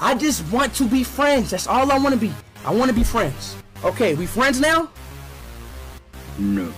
I just want to be friends. That's all I want to be. I want to be friends. Okay, we friends now? No.